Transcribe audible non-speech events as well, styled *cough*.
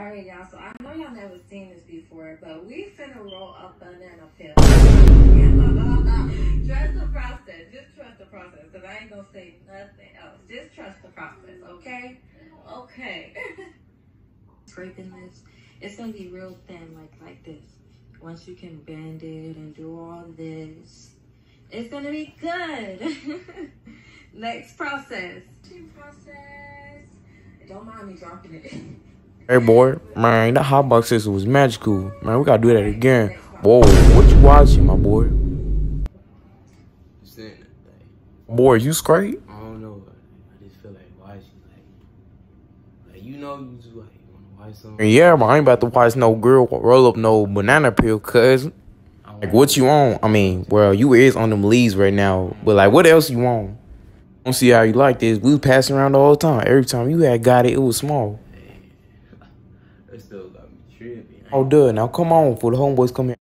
All right, y'all. So I know y'all never seen this before, but we finna roll a banana peel. trust the process. Just trust the process, cause I ain't gonna say nothing else. Just trust the process, okay? Okay. Scraping this, it's gonna be real thin, like like this. Once you can bend it and do all this, it's gonna be good. *laughs* Next process. Process. Don't mind me dropping it. *laughs* Hey boy, man, that hot box system was magical. Man, we gotta do that again. Whoa, what you watching, my boy? Boy, you straight? I don't know. I just feel like watching, like, like you know, you just like watch something. Yeah, but I ain't about to watch no girl roll up no banana peel, cuz. Like, what you on? I mean, well, you is on them leaves right now, but like, what else you on? I don't see how you like this. We was passing around all the time. Every time you had got it, it was small. Still got me tripping. Oh, duh. Now come on, for the homeboys come here.